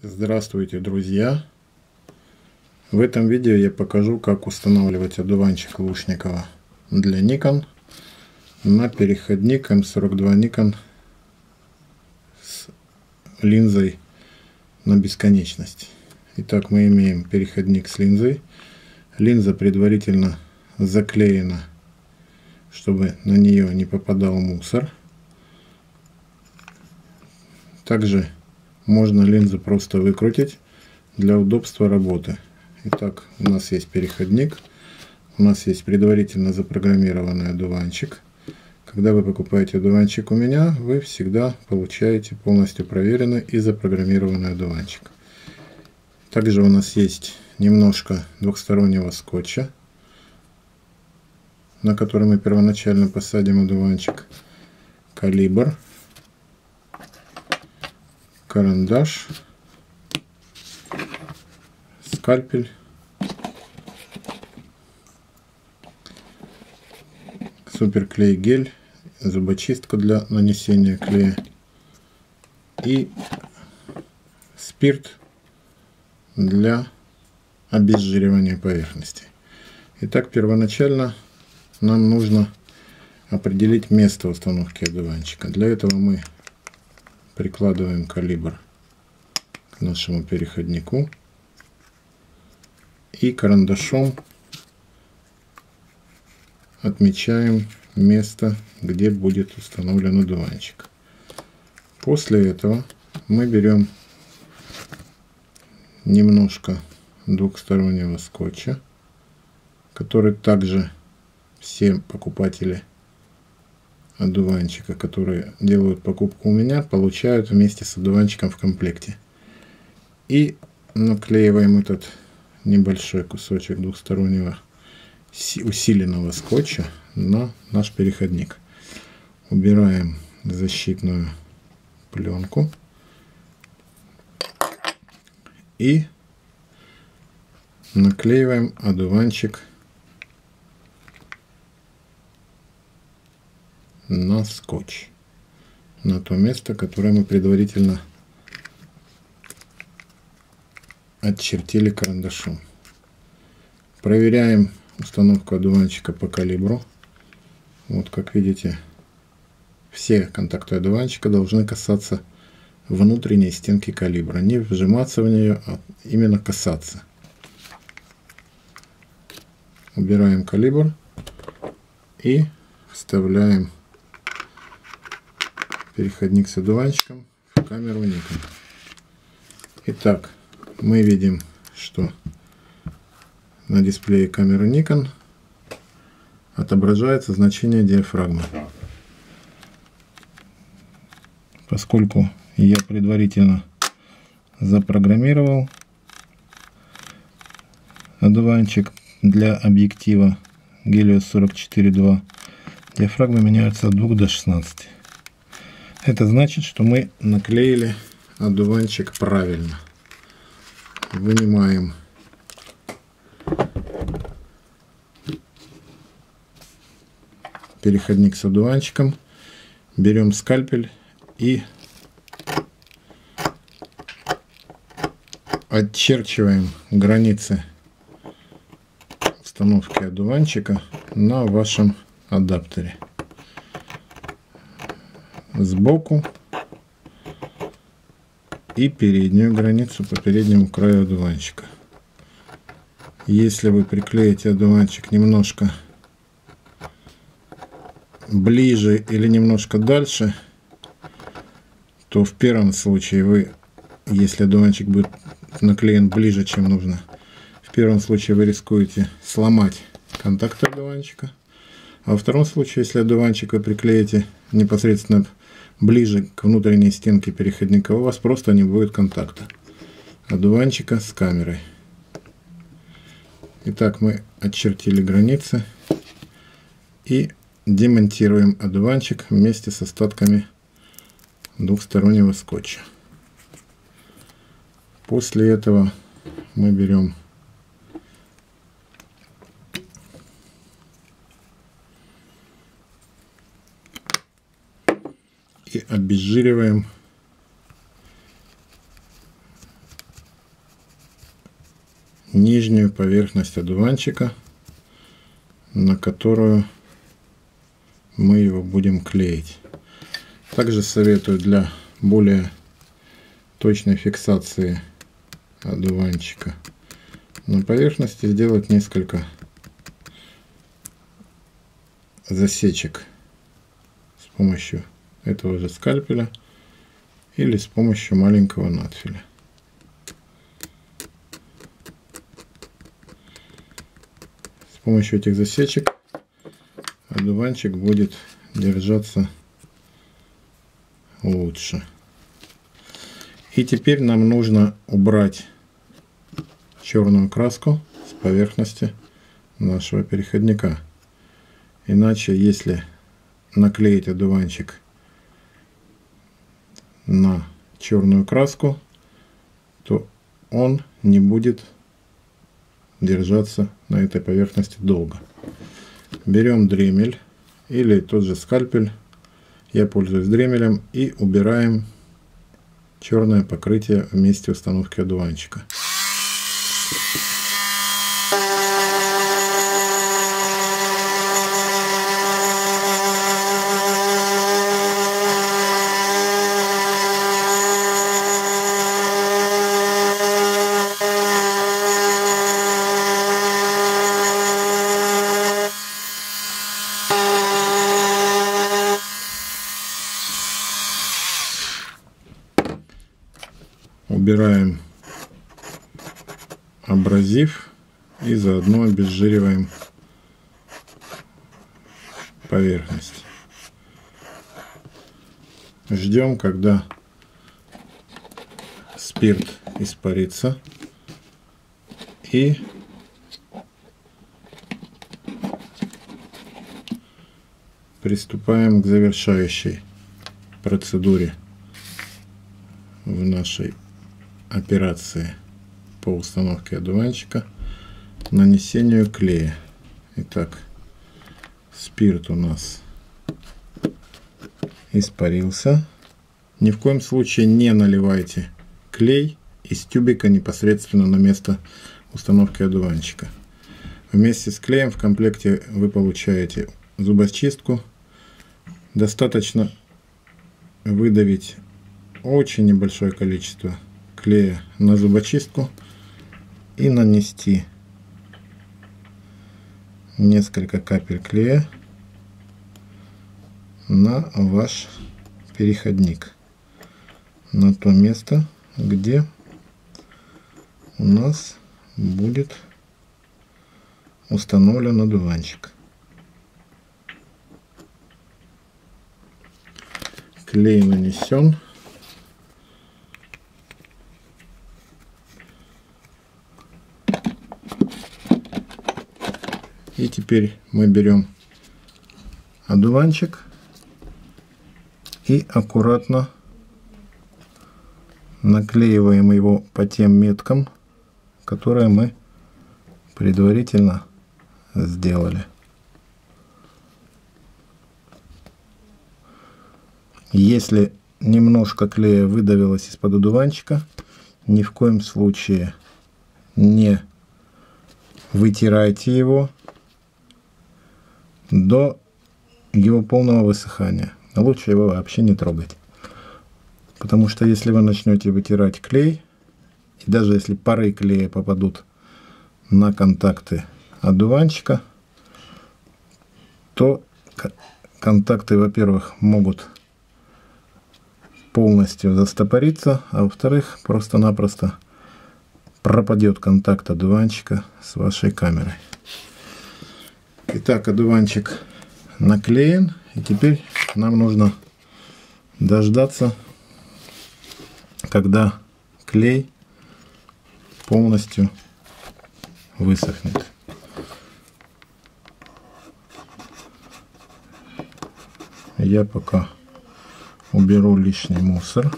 Здравствуйте, друзья! В этом видео я покажу, как устанавливать одуванчик Лушникова для Nikon на переходник М42 Nikon с линзой на бесконечность. Итак, мы имеем переходник с линзой. Линза предварительно заклеена, чтобы на нее не попадал мусор. Также можно линзу просто выкрутить для удобства работы. Итак, у нас есть переходник, у нас есть предварительно запрограммированный одуванчик. Когда вы покупаете одуванчик у меня, вы всегда получаете полностью проверенный и запрограммированный одуванчик. Также у нас есть немножко двухстороннего скотча, на который мы первоначально посадим одуванчик. Калибр карандаш, скальпель, суперклей гель, зубочистка для нанесения клея и спирт для обезжиривания поверхности. Итак, первоначально нам нужно определить место установки одуванчика. Для этого мы прикладываем калибр к нашему переходнику и карандашом отмечаем место, где будет установлен одуванчик. После этого мы берем немножко двухстороннего скотча, который также все покупатели одуванчика, которые делают покупку у меня, получают вместе с одуванчиком в комплекте. И наклеиваем этот небольшой кусочек двухстороннего усиленного скотча на наш переходник. Убираем защитную пленку и наклеиваем одуванчик на скотч. На то место, которое мы предварительно отчертили карандашом. Проверяем установку одуванчика по калибру. Вот как видите, все контакты одуванчика должны касаться внутренней стенки калибра. Не вжиматься в нее, а именно касаться. Убираем калибр и вставляем переходник с одуванчиком в камеру Nikon. Итак, мы видим, что на дисплее камеры Nikon отображается значение диафрагмы. Поскольку я предварительно запрограммировал одуванчик для объектива Helios 44.2, диафрагма меняется от 2 до 16. Это значит, что мы наклеили одуванчик правильно. Вынимаем. Переходник с одуванчиком, берем скальпель и отчерчиваем границы установки одуванчика на вашем адаптере сбоку и переднюю границу по переднему краю одуванчика. Если вы приклеите одуванчик немножко ближе или немножко дальше, то в первом случае вы, если одуванчик будет наклеен ближе, чем нужно, в первом случае вы рискуете сломать контакт одуванчика. А во втором случае, если одуванчик вы приклеите непосредственно ближе к внутренней стенке переходника, у вас просто не будет контакта одуванчика с камерой. Итак, мы очертили границы и демонтируем одуванчик вместе с остатками двухстороннего скотча. После этого мы берем и обезжириваем нижнюю поверхность одуванчика, на которую мы его будем клеить. Также советую для более точной фиксации одуванчика на поверхности сделать несколько засечек с помощью этого же скальпеля или с помощью маленького надфиля. С помощью этих засечек одуванчик будет держаться лучше. И теперь нам нужно убрать черную краску с поверхности нашего переходника. Иначе, если наклеить одуванчик на черную краску, то он не будет держаться на этой поверхности долго. Берем дремель или тот же скальпель. Я пользуюсь дремелем и убираем черное покрытие в месте установки одуванчика. Убираем абразив и заодно обезжириваем поверхность. Ждем, когда спирт испарится и приступаем к завершающей процедуре в нашей операции по установке одуванчика нанесению клея. Итак, спирт у нас испарился. Ни в коем случае не наливайте клей из тюбика непосредственно на место установки одуванчика. Вместе с клеем в комплекте вы получаете зубочистку. Достаточно выдавить очень небольшое количество клея на зубочистку и нанести несколько капель клея на ваш переходник на то место где у нас будет установлен одуванчик. Клей нанесен И теперь мы берем одуванчик и аккуратно наклеиваем его по тем меткам, которые мы предварительно сделали. Если немножко клея выдавилось из-под одуванчика, ни в коем случае не вытирайте его до его полного высыхания. Лучше его вообще не трогать. Потому что если вы начнете вытирать клей, и даже если пары клея попадут на контакты одуванчика, то контакты, во-первых, могут полностью застопориться, а во-вторых, просто-напросто пропадет контакт одуванчика с вашей камерой. Итак, одуванчик наклеен. И теперь нам нужно дождаться, когда клей полностью высохнет. Я пока уберу лишний мусор.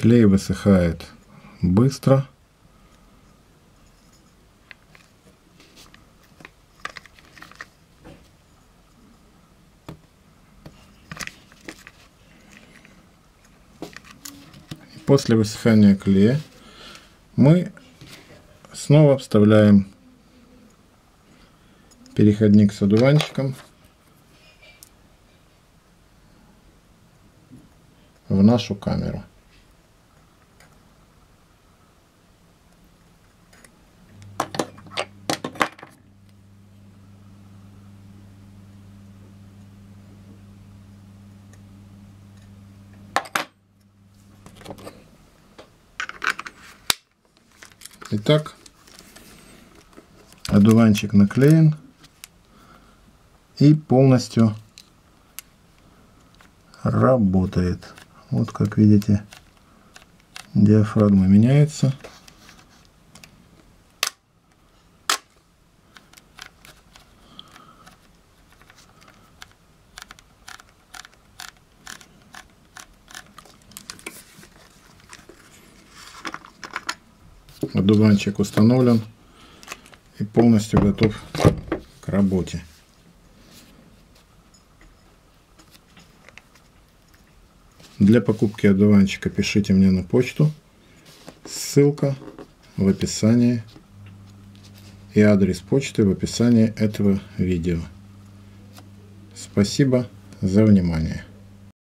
Клей высыхает быстро. После высыхания клея мы снова вставляем переходник с одуванчиком в нашу камеру. Итак, одуванчик наклеен и полностью работает. Вот как видите, диафрагма меняется. Одуванчик установлен и полностью готов к работе. Для покупки одуванчика пишите мне на почту. Ссылка в описании и адрес почты в описании этого видео. Спасибо за внимание.